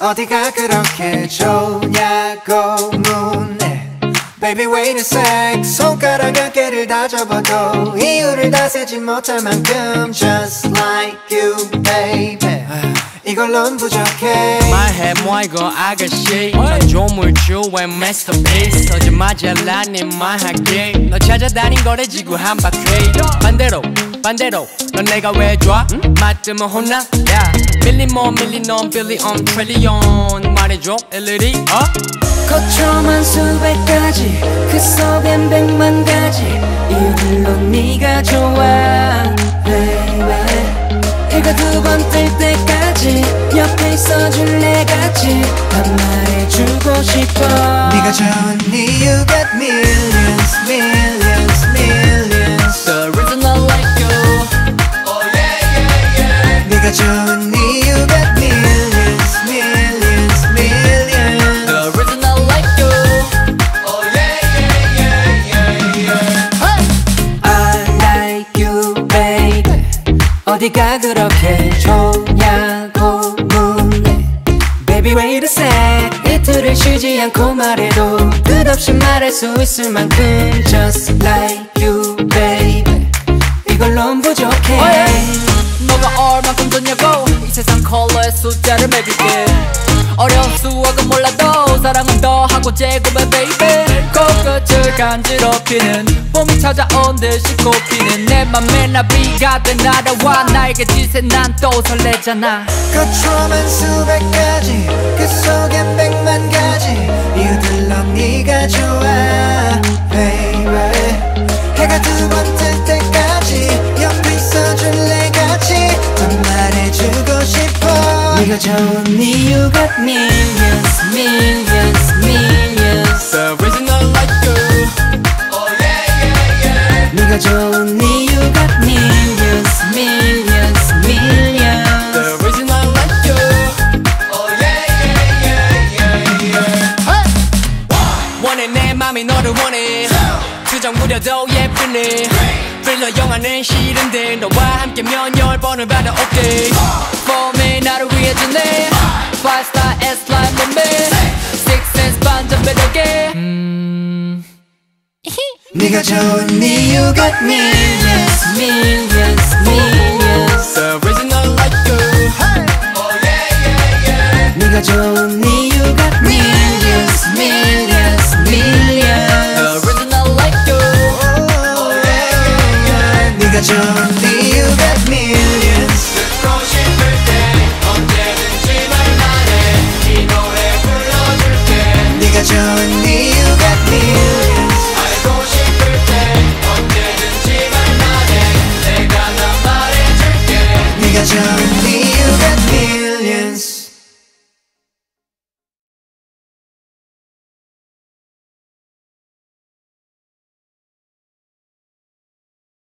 어디가 그렇게 좋냐고 묻네. Baby wait a sec 손가락 한 개를 다 접어도 이유를 다 세지 못할 만큼 Just like you baby. 이걸론 부족해. 말해 뭐 이거 아가씨. 난 조물주의 masterpiece. 오자마자 라니 말할게. 너 찾아다닌 거래 지구 한 바퀴. 반대로 반대로 넌 내가 왜 좋아? 맞으면 혼나? 야 밀리 뭐 밀리 넌 빌리언 트릴리언 말해줘 일일이 어? 거쳐만 수백 가지 그 속엔 백만 가지 이유들로 네가 좋아 baby 해가 두 번 뜰 때까지 옆에 있어줄래 같이 난 말해주고 싶어 네가 got millions millions millions 네가 좋으니 you got millions millions millions The reason I like you I like you baby 어디가 그렇게 좋냐고 묻네 Baby wait a sec 이틀을 쉬지 않고 말해도 끝없이 말할 수 있을 만큼 Just like you baby 이걸론 부족 컬러의 숫자를 매길게 어려운 수학은 몰라도 사랑은 더 하고 제곱해 베이베 코끝을 간지럽히는 봄이 찾아온 듯이 꽃피는 내 맘에 나비가 돼 날아와 나에게 지새 난또 설레잖아. 거쳐만 수백 가지 그 속엔 백만 가지. 이유들로 네가 좋아 baby. 해가 두번 네가 좋으니 you got millions millions millions The reason I like you 네가 좋으니 you got millions millions millions The reason I like you 원해 내 맘이 너를 원해 수정 부려도 예쁘네 필러 영화는 싫은데 너와 함께 면 열 번을 받아 오케이 봄이 나를 위해 주네 Five star S line 몸매 Six sense 반전 매력에 네가 you got millions millions millions telling you got me